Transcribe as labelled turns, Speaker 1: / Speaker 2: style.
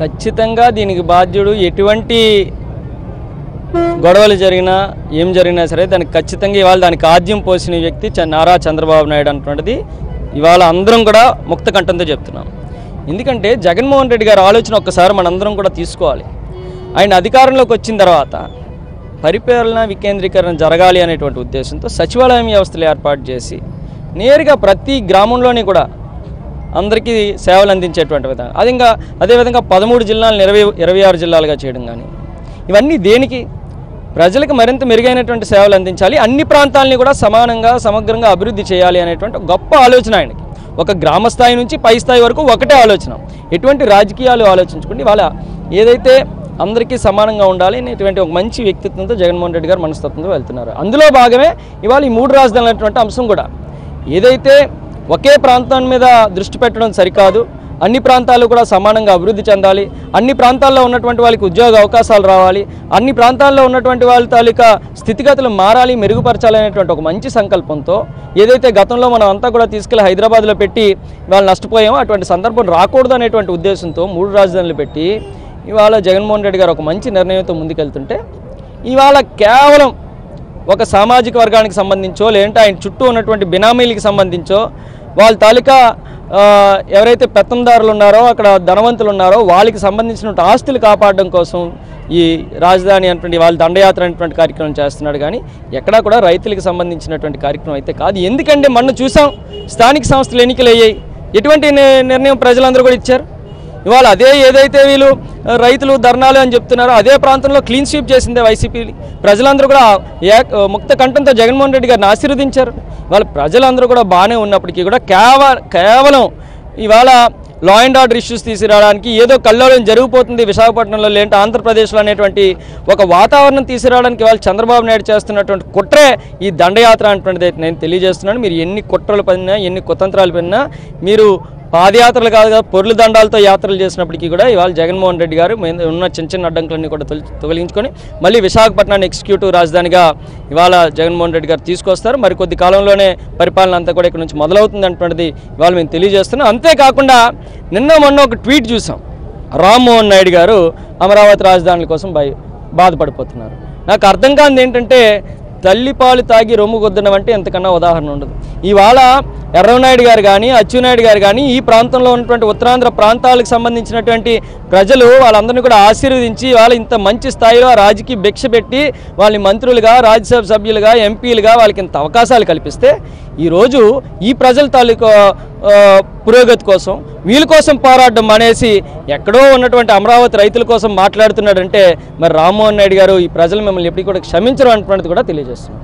Speaker 1: ఖచ్చితంగా దీనికి బాధ్యుడు ఎటువంటి గొడవలు జరిగినా ఏం జరిగినా సరే దానికి ఖచ్చితంగా ఇవాళ దానికి ఆద్యం పోసిన వ్యక్తి నారా చంద్రబాబు నాయుడు అన్నటువంటిది ఇవాళ అందరం కూడా ముక్త కంఠంతో చెప్తున్నాం. ఎందుకంటే జగన్మోహన్ రెడ్డి గారి ఆలోచన ఒక్కసారి మనందరం కూడా తీసుకోవాలి. ఆయన అధికారంలోకి వచ్చిన తర్వాత పరిపాలన వికేంద్రీకరణ జరగాలి అనేటువంటి ఉద్దేశంతో సచివాలయం వ్యవస్థలు ఏర్పాటు చేసి నేరుగా ప్రతి గ్రామంలోని కూడా అందరికీ సేవలు అందించేటువంటి విధంగా. అది ఇంకా అదేవిధంగా పదమూడు జిల్లాలను ఇరవై ఇరవై ఆరు జిల్లాలుగా చేయడం కానీ ఇవన్నీ దేనికి? ప్రజలకు మరింత మెరుగైనటువంటి సేవలు అందించాలి. అన్ని ప్రాంతాలని కూడా సమానంగా సమగ్రంగా అభివృద్ధి చేయాలి అనేటువంటి గొప్ప ఆలోచన ఆయనకి. ఒక గ్రామ స్థాయి నుంచి పై స్థాయి వరకు ఒకటే ఆలోచన. ఎటువంటి రాజకీయాలు ఆలోచించుకుంటే వాళ్ళ ఏదైతే అందరికీ సమానంగా ఉండాలి అనేటువంటి ఒక మంచి వ్యక్తిత్వంతో జగన్మోహన్ రెడ్డి గారు మనస్తత్వంతో వెళ్తున్నారు. అందులో భాగమే ఇవాళ ఈ మూడు రాజధానులు అనేటువంటి అంశం కూడా. ఏదైతే ఒకే ప్రాంతం మీద దృష్టి పెట్టడం సరికాదు. అన్ని ప్రాంతాలు కూడా సమానంగా అభివృద్ధి చెందాలి. అన్ని ప్రాంతాల్లో ఉన్నటువంటి వాళ్ళకి ఉద్యోగ అవకాశాలు రావాలి. అన్ని ప్రాంతాల్లో ఉన్నటువంటి వాళ్ళ తాలూకా స్థితిగతులు మారాలి మెరుగుపరచాలి అనేటువంటి ఒక మంచి సంకల్పంతో ఏదైతే గతంలో మనం అంతా కూడా తీసుకెళ్ళి హైదరాబాద్లో పెట్టి వాళ్ళు నష్టపోయామో అటువంటి సందర్భం రాకూడదు అనేటువంటి ఉద్దేశంతో మూడు రాజధానులు పెట్టి ఇవాళ జగన్మోహన్ రెడ్డి గారు ఒక మంచి నిర్ణయంతో ముందుకెళ్తుంటే ఇవాళ కేవలం ఒక సామాజిక వర్గానికి సంబంధించో లేదంటే ఆయన చుట్టూ ఉన్నటువంటి బినామీలకి సంబంధించో వాళ్ళ తాలూకా ఎవరైతే పెత్తందారులు ఉన్నారో అక్కడ ధనవంతులు ఉన్నారో వాళ్ళకి సంబంధించిన ఆస్తులు కాపాడడం కోసం ఈ రాజధాని అనేటువంటి వాళ్ళ దండయాత్ర అనేటువంటి కార్యక్రమం చేస్తున్నాడు. కానీ ఎక్కడా కూడా రైతులకు సంబంధించినటువంటి కార్యక్రమం అయితే కాదు. ఎందుకంటే మొన్న చూసాం స్థానిక సంస్థలు ఎన్నికలు అయ్యాయి ఎటువంటి నిర్ణయం ప్రజలందరూ కూడా ఇచ్చారు. ఇవాళ అదే ఏదైతే వీళ్ళు రైతులు ధర్నాలు అని చెప్తున్నారో అదే ప్రాంతంలో క్లీన్ స్వీప్ చేసిందే వైసీపీ. ప్రజలందరూ కూడా ఏక ముక్త కంఠంతో జగన్మోహన్ రెడ్డి గారిని ఆశీర్వదించారు. వాళ్ళ ప్రజలందరూ కూడా బాగానే ఉన్నప్పటికీ కూడా కేవ కేవలం ఇవాళ లా అండ్ ఆర్డర్ ఇష్యూస్ తీసుకురావడానికి ఏదో కల్లోలం జరిగిపోతుంది విశాఖపట్నంలో లేంటి ఆంధ్రప్రదేశ్లో అనేటువంటి ఒక వాతావరణం తీసుకురావడానికి వాళ్ళు చంద్రబాబు నాయుడు చేస్తున్నటువంటి కుట్రే ఈ దండయాత్ర అనేటువంటిది నేను తెలియజేస్తున్నాను. మీరు ఎన్ని కుట్రలు పడినా ఎన్ని కుతంత్రాలు పడినా మీరు పాదయాత్రలు కాదు కదా పొర్లు దండాలతో యాత్రలు చేసినప్పటికీ కూడా ఇవాళ జగన్మోహన్ రెడ్డి గారు ఉన్న చిన్న చిన్న అడ్డంకులన్నీ కూడా తొలగించుకొని మళ్ళీ విశాఖపట్నాన్ని ఎగ్జిక్యూటివ్ రాజధానిగా ఇవాళ జగన్మోహన్ రెడ్డి గారు తీసుకొస్తారు. మరి కొద్ది కాలంలోనే పరిపాలన అంతా కూడా ఇక్కడ నుంచి మొదలవుతుంది అంటున్నది ఇవాళ మేము తెలియజేస్తున్నాం. అంతేకాకుండా నిన్న మొన్న ఒక ట్వీట్ చూసాం. రామ్మోహన్ నాయుడు గారు అమరావతి రాజధానుల కోసం బాధపడిపోతున్నారు. నాకు అర్థం కానిది ఏంటంటే తల్లిపాలు తాగి రొమ్ము కొద్దడం అంటే ఎంతకన్నా ఉదాహరణ ఉండదు. ఇవాళ ఎర్రనాయుడు గారు కానీ అచ్చెన్నాయుడు గారు కానీ ఈ ప్రాంతంలో ఉన్నటువంటి ఉత్తరాంధ్ర ప్రాంతాలకు సంబంధించినటువంటి ప్రజలు వాళ్ళందరినీ కూడా ఆశీర్వదించి వాళ్ళ ఇంత మంచి స్థాయిలో రాజకీయ భిక్ష పెట్టి వాళ్ళని మంత్రులుగా రాజ్యసభ సభ్యులుగా ఎంపీలుగా వాళ్ళకి ఇంత అవకాశాలు కల్పిస్తే ఈరోజు ఈ ప్రజల తాలూకు పురోగతి కోసం వీళ్ళ కోసం పోరాడడం అనేసి ఎక్కడో ఉన్నటువంటి అమరావతి రైతుల కోసం మాట్లాడుతున్నాడంటే మరి రామ్మోహన్ నాయుడు గారు ఈ ప్రజలు మిమ్మల్ని ఎప్పటికీ కూడా క్షమించరు అంటున్నది కూడా తెలియజేస్తున్నారు